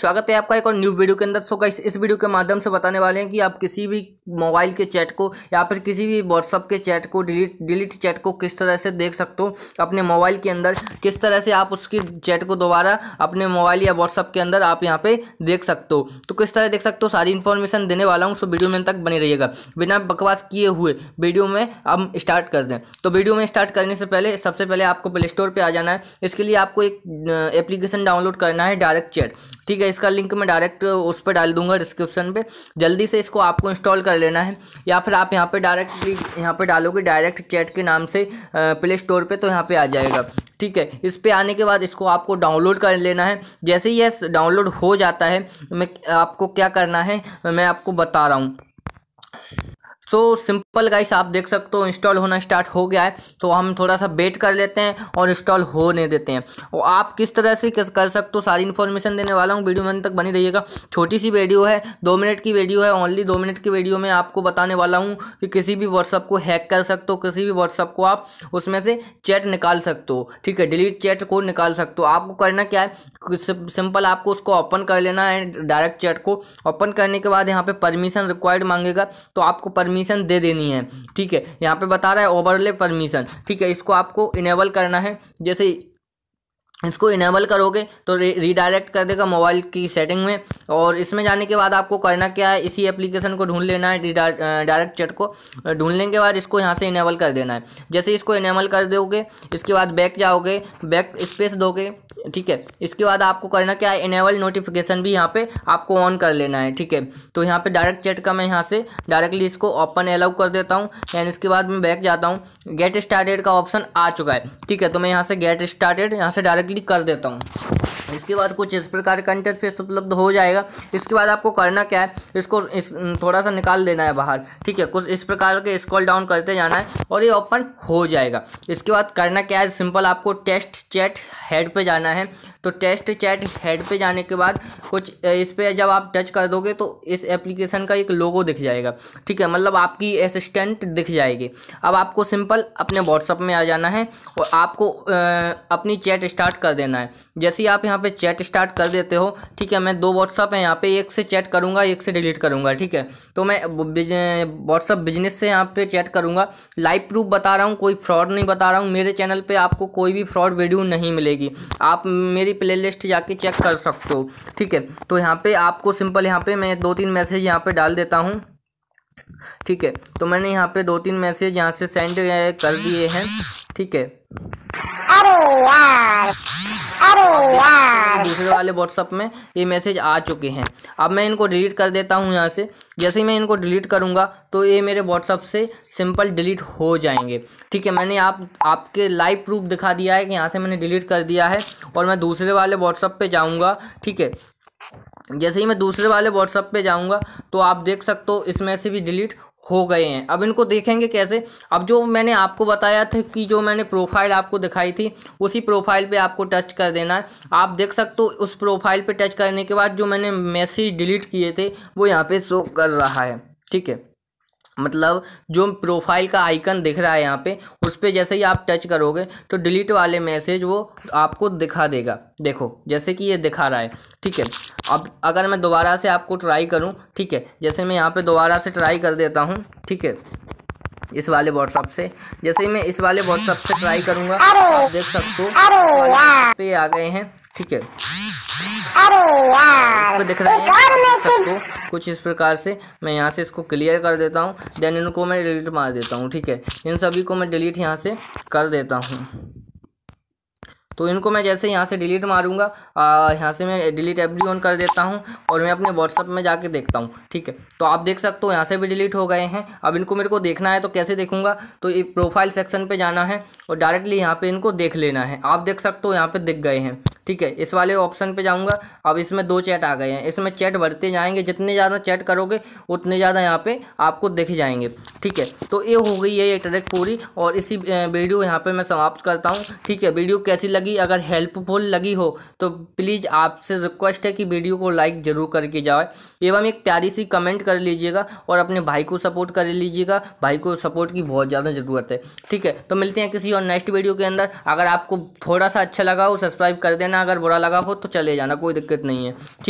स्वागत है आपका एक और न्यू वीडियो के अंदर। सो गाइस इस वीडियो के माध्यम से बताने वाले हैं कि आप किसी भी मोबाइल के चैट को या फिर किसी भी व्हाट्सअप के चैट को डिलीट डिलीट चैट को किस तरह से देख सकते हो, अपने मोबाइल के अंदर किस तरह से आप उसकी चैट को दोबारा अपने मोबाइल या व्हाट्सअप के अंदर आप यहाँ पे देख सकते हो। तो किस तरह देख सकते हो, सारी इन्फॉर्मेशन देने वाला हूँ। सो वीडियो में तक बने रहिएगा। बिना बकवास किए हुए वीडियो में हम स्टार्ट कर दें। तो वीडियो में स्टार्ट करने से पहले, सबसे पहले आपको प्ले स्टोर पर आ जाना है। इसके लिए आपको एक एप्लीकेशन डाउनलोड करना है डायरेक्ट चैट ठीक है इसका लिंक मैं डायरेक्ट उस पर डाल दूँगा डिस्क्रिप्शन पे। जल्दी से इसको आपको इंस्टॉल कर लेना है, या फिर आप यहाँ पे डायरेक्ट यहाँ पे डालोगे डायरेक्ट चैट के नाम से प्ले स्टोर पे तो यहाँ पे आ जाएगा। ठीक है, इस पर आने के बाद इसको आपको डाउनलोड कर लेना है। जैसे ही यह डाउनलोड हो जाता है, मैं आपको क्या करना है, मैं आपको बता रहा हूँ। सो सिंपल गाइस आप देख सकते हो इंस्टॉल होना स्टार्ट हो गया है। तो हम थोड़ा सा वेट कर लेते हैं और इंस्टॉल होने देते हैं। और आप किस तरह से किस कर सकते हो, सारी इन्फॉर्मेशन देने वाला हूँ। वीडियो में तक बनी रहिएगा। छोटी सी वीडियो है, दो मिनट की वीडियो है ओनली दो मिनट की वीडियो में आपको बताने वाला हूँ कि किसी भी व्हाट्सअप को हैक कर सकते हो, किसी भी व्हाट्सअप को आप उसमें से चैट निकाल सकते हो। ठीक है डिलीट चैट को निकाल सकते हो। आपको करना क्या है सिंपल आपको उसको ओपन कर लेना है डायरेक्ट चैट को। ओपन करने के बाद यहाँ पे परमिशन रिक्वायर्ड मांगेगा तो आपको परमिशन परमिशन दे देनी है, ठीक है? यहाँ पे बता रहा है ओवरले परमिशन ठीक है? इसको आपको इनेबल करना है, जैसे इसको इनेबल करोगे तो रीडायरेक्ट कर देगा मोबाइल की सेटिंग में। और इसमें जाने के बाद आपको करना क्या है, इसी एप्लीकेशन को ढूंढ लेना है डायरेक्ट चैट को। ढूँढने के बाद इसको यहाँ से इनेबल कर देना है। जैसे इसको इनेबल कर दोगे, इसके बाद बैक जाओगे बैक स्पेस दोगे, ठीक है? इसके बाद आपको करना क्या है इनेबल नोटिफिकेशन भी यहाँ पे आपको ऑन कर लेना है, ठीक है? तो यहाँ पे डायरेक्ट चैट का मैं यहाँ से डायरेक्टली इसको ओपन अलाउ कर देता हूँ। एंड इसके बाद मैं बैक जाता हूँ। गेट स्टार्टेड का ऑप्शन आ चुका है, ठीक है? तो मैं यहाँ से गेट स्टार्टेड यहाँ से डायरेक्टली कर देता हूँ। इसके बाद कुछ इस प्रकार का इंटरफेस उपलब्ध हो जाएगा। इसके बाद आपको करना क्या है? इसको इस थोड़ा सा निकाल देना है बाहर, ठीक है? कुछ इस प्रकार के स्क्रॉल डाउन करते जाना है और ये ओपन हो जाएगा। इसके बाद करना क्या है? सिंपल आपको टेस्ट चैट हेड पे जाना है। तो टेस्ट चैट हेड पे जाने के बाद कुछ इस पर जब आप टच कर दोगे तो इस एप्लीकेशन का एक लोगो दिख जाएगा। ठीक है मतलब आपकी असिस्टेंट दिख जाएगी। अब आपको सिंपल अपने व्हाट्सअप में आ जाना है और आपको अपनी चैट स्टार्ट कर देना है। जैसे ही आप यहाँ पे चैट स्टार्ट कर देते हो, ठीक है, मैं दो व्हाट्सअप है यहाँ पे, एक से चैट करूँगा, एक से डिलीट करूँगा, ठीक है। तो मैं व्हाट्सअप बिज़नेस से यहाँ पे चैट करूँगा। लाइव प्रूफ बता रहा हूँ, कोई फ्रॉड नहीं बता रहा हूँ। मेरे चैनल पर आपको कोई भी फ्रॉड वीडियो नहीं मिलेगी। आप मेरी प्ले जाके चेक कर सकते हो, ठीक है। तो यहाँ पे आपको सिंपल यहाँ पे मैं दो तीन मैसेज यहाँ पे डाल देता हूँ। ठीक है? तो मैंने यहाँ पे दो तीन मैसेज यहाँ से सेंड कर दिए हैं। ठीक है? अरे यार अरे यार। दूसरे वाले व्हाट्सअप में ये मैसेज आ चुके हैं। अब मैं इनको डिलीट कर देता हूँ यहाँ से। जैसे ही मैं इनको डिलीट करूँगा तो ये मेरे व्हाट्सअप से सिंपल डिलीट हो जाएँगे। ठीक है? मैंने आप आपके लाइव प्रूफ दिखा दिया है कि यहाँ से मैंने डिलीट कर दिया है। और मैं दूसरे वाले व्हाट्सअप पे जाऊँगा। ठीक है? जैसे ही मैं दूसरे वाले व्हाट्सअप पे जाऊँगा तो आप देख सकते हो इसमें से भी डिलीट हो गए हैं। अब इनको देखेंगे कैसे? अब जो मैंने आपको बताया था कि जो मैंने प्रोफ़ाइल आपको दिखाई थी, उसी प्रोफ़ाइल पे आपको टच कर देना है। आप देख सकते हो उस प्रोफ़ाइल पे टच करने के बाद जो मैंने मैसेज डिलीट किए थे, वो यहाँ पे शो कर रहा है। ठीक है? मतलब जो प्रोफ़ाइल का आइकन दिख रहा है यहाँ पे, उस पर जैसे ही आप टच करोगे तो डिलीट वाले मैसेज वो आपको दिखा देगा। देखो, जैसे कि ये दिखा रहा है, ठीक है? अब अगर मैं दोबारा से आपको ट्राई करूँ, ठीक है? जैसे मैं यहाँ पे दोबारा से ट्राई कर देता हूँ, ठीक है? इस वाले व्हाट्सअप से। जैसे ही मैं इस वाले व्हाट्सअप से ट्राई करूँगा देख सकते हो पे आ गए हैं, ठीक है? इस पर दिख रहे है हो कुछ इस प्रकार से मैं यहाँ से इसको क्लियर कर देता हूँ देन इनको मैं डिलीट मार देता हूँ ठीक है? इन सभी को मैं डिलीट यहाँ से कर देता हूँ। तो इनको मैं जैसे यहाँ से डिलीट मारूँगा यहाँ से मैं डिलीट एवरी ऑन कर देता हूँ और मैं अपने व्हाट्सअप में जाके देखता हूँ ठीक है? तो आप देख सकते हो यहाँ से भी डिलीट हो गए हैं। अब इनको मेरे को देखना है तो कैसे देखूँगा? तो ये प्रोफ़ाइल सेक्शन पे जाना है और डायरेक्टली यहाँ पे इनको देख लेना है। आप देख सकते हो यहाँ पे दिख गए हैं। ठीक है, इस वाले ऑप्शन पे जाऊँगा। अब इसमें दो चैट आ गए हैं। इसमें चैट बढ़ते जाएँगे। जितने ज़्यादा चैट करोगे, उतने ज़्यादा यहाँ पे आपको दिख जाएँगे। ठीक है तो ये हो गई है ये ट्रैक पूरी। और इसी वीडियो यहाँ पे मैं समाप्त करता हूँ। ठीक है वीडियो कैसी लगी? अगर हेल्पफुल लगी हो तो प्लीज़ आपसे रिक्वेस्ट है कि वीडियो को लाइक ज़रूर करके जाए एवं एक प्यारी सी कमेंट कर लीजिएगा और अपने भाई को सपोर्ट कर लीजिएगा। भाई को सपोर्ट की बहुत ज़्यादा ज़रूरत है। ठीक है तो मिलते हैं किसी और नेक्स्ट वीडियो के अंदर। अगर आपको थोड़ा सा अच्छा लगा हो सब्सक्राइब कर देना। अगर बुरा लगा हो तो चले जाना कोई दिक्कत नहीं है। ठीक